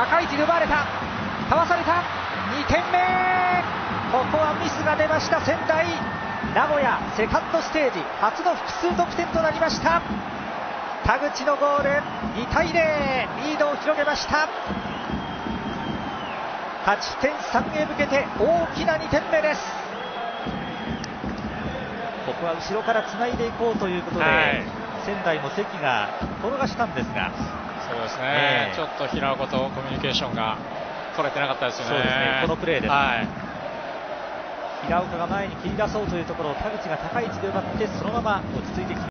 高い位置で奪われた。かわされた。2点目。ここはミスが出ました。仙台。名古屋。セカンドステージ。初の複数得点となりました。田口のゴール。2対0リードを広げました。8点3へ向けて大きな2点目です。ここは後ろからつないでいこうということで、はい。仙台も関が転がしたんですがですね、ええ。ちょっと平岡とコミュニケーションが取れてなかったですよね。ね。このプレーです。はい。平岡が前に切り出そうというところを田口が高い位置で奪ってそのまま落ち着いて